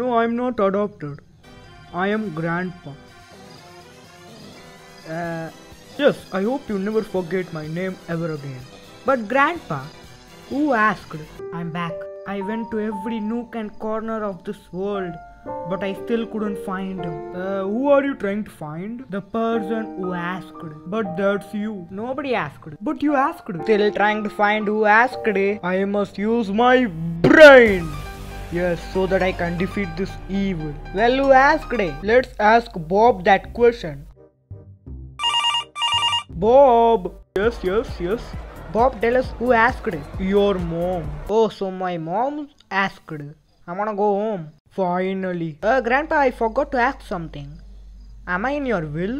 No, I'm not adopted. I am grandpa. Uh, yes, I hope you never forget my name ever again. But grandpa, who asked? I'm back. I went to every nook and corner of this world, but I still couldn't find him. Uh, who are you trying to find? The person who asked. But that's you. Nobody asked. But you asked. Still trying to find who asked. I must use my brain. Yes, so that I can defeat this evil. Well, who asked? it. Let's ask Bob that question. Bob. Yes, yes, yes. Bob, tell us who asked. it? Your mom. Oh, so my mom asked. I'm gonna go home. Finally. Uh, Grandpa, I forgot to ask something. Am I in your will?